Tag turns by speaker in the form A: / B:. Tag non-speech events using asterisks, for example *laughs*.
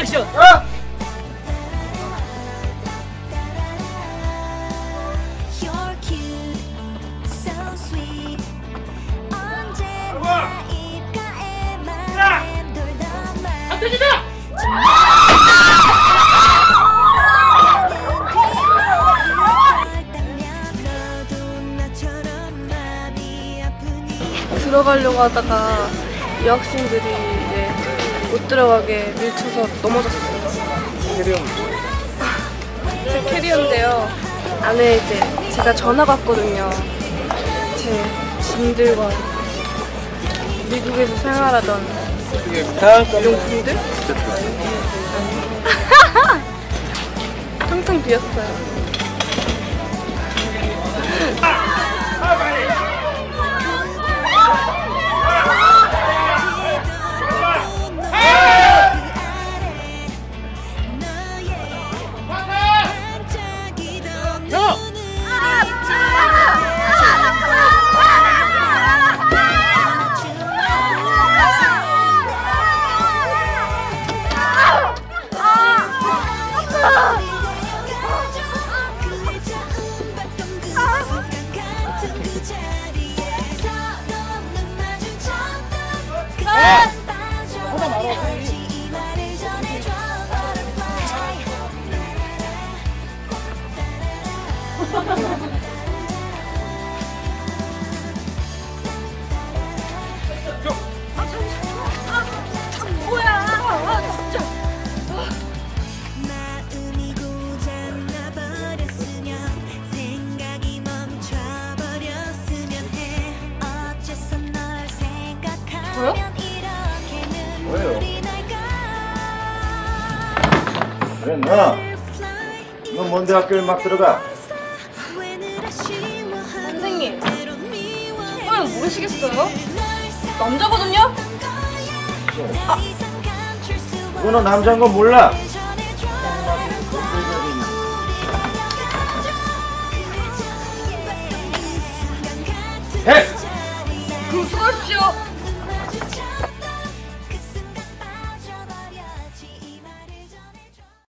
A: 액션.
B: 어?
C: 아프니
D: 들어가려고 하다가 여학생들이 못 들어가게 밀쳐서 넘어졌어요.
B: 캐리어
D: 제 캐리어인데요. 안에 이제 제가 전화 왔거든요. 제 짐들과 미국에서 생활하던 용품들? 텅텅 *laughs* 비었어요.
B: 그래 너! 너 뭔데 학교를 막 들어가?
D: 선생님, 정말 모르시겠어요? 남자거든요?
B: 너는 남자인 거 몰라? 해!
D: 그럼 수고하십시오.